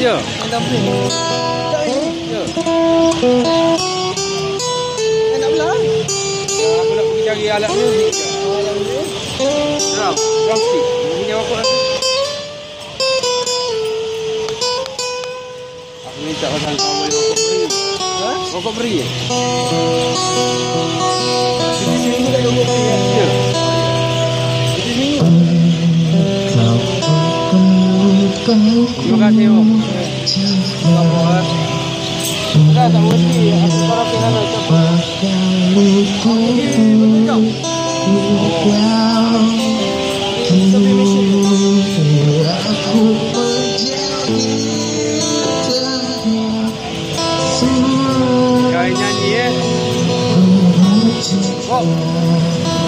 dumpling. Tak ini. Ya. Eh, nak belah? Aku nak pergi cari alat muzik je. Alam dia. Drum, drumstick. Ini apa aku? Aku minta pasal kau boleh rokok beri. Ha? Rokok beri ya? Seminggu tak ada kopi kan? 考验一下你。走。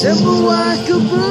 Chama o arco pro